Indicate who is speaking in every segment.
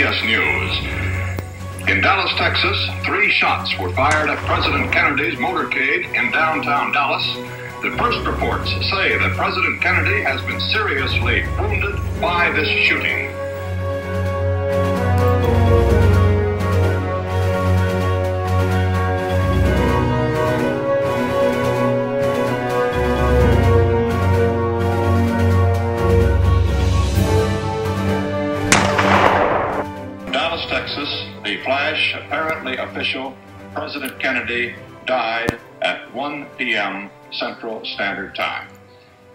Speaker 1: CBS News. In Dallas, Texas, three shots were fired at President Kennedy's motorcade in downtown Dallas. The first reports say that President Kennedy has been seriously wounded by this shooting. Dallas, Texas, the flash, apparently official, President Kennedy died at 1 p.m. Central Standard Time,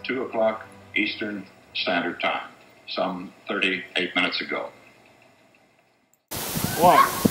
Speaker 1: 2 o'clock Eastern Standard Time, some 38 minutes ago.
Speaker 2: One.